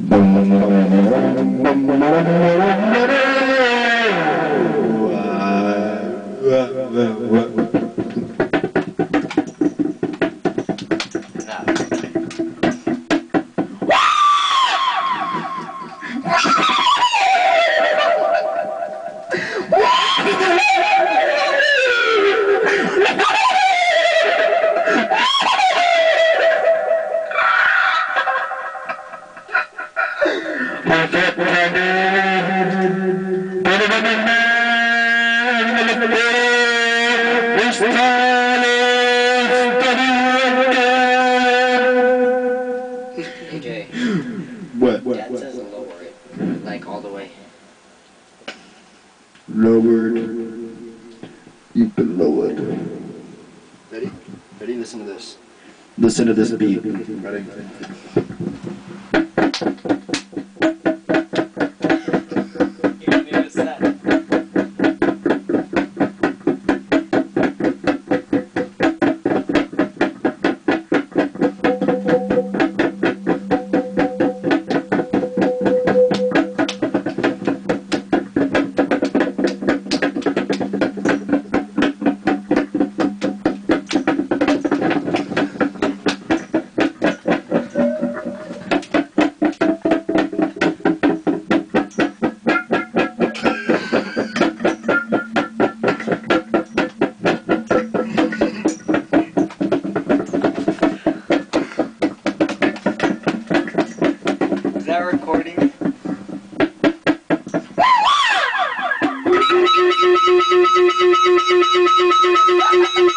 Wow. What? Dad says lower it, like all the way. Lowered. You've been lowered. Ready? Ready? Listen to this. Listen to this beat. Ready? recording.